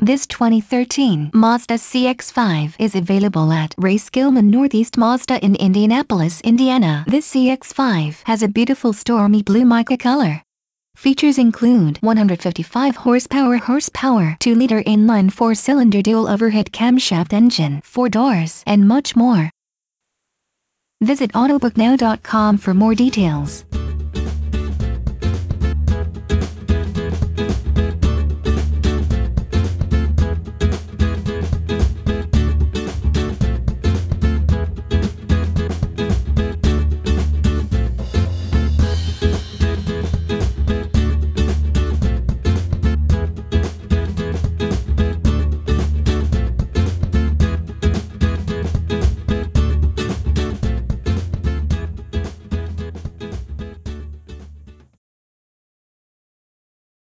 This 2013 Mazda CX-5 is available at Ray Skillman Northeast Mazda in Indianapolis, Indiana. This CX-5 has a beautiful stormy blue mica color. Features include 155 horsepower horsepower 2-liter inline 4-cylinder dual overhead camshaft engine, 4 doors, and much more. Visit Autobooknow.com for more details.